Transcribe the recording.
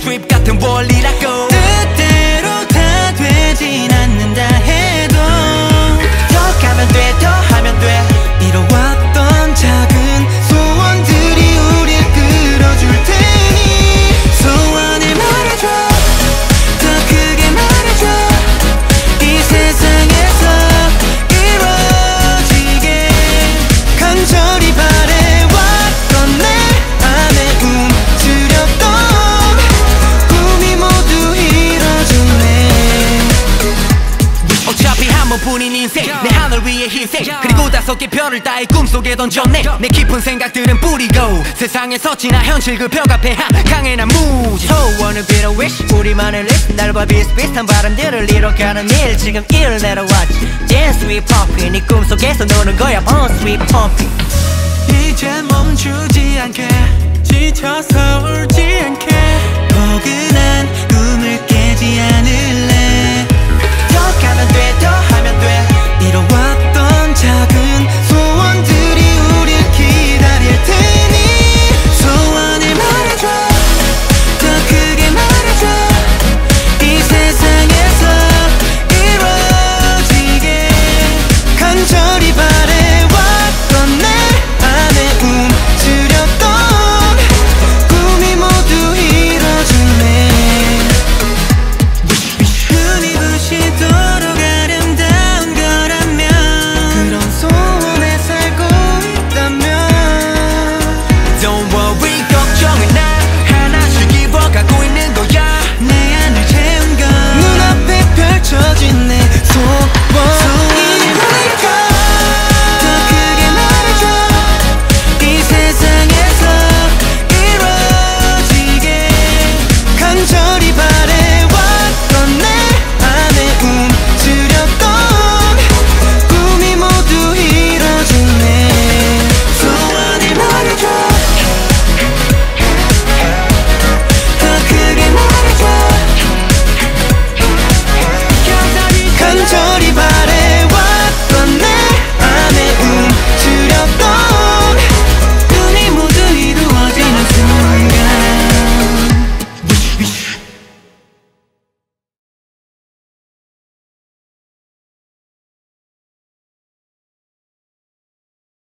끝나지 않은 스트립 같은 원리라고 인 인생 내 하늘 위에 희생 그리고 다섯 개 별을 따위 꿈속에 던졌네. 내 깊은 생각들은 뿌리고 세상에서 지나 현실 그 벽 앞에 한 강해 난 무지 소원을 빌어 wish. 우리만의 list 날과 비슷비슷한 바람들을 이뤄가는 일. 지금 일 내려왔지. Dance sweet puppy 네 꿈속에서 노는 거야. Born sweet puppy 이제 멈추지 않게 지쳐서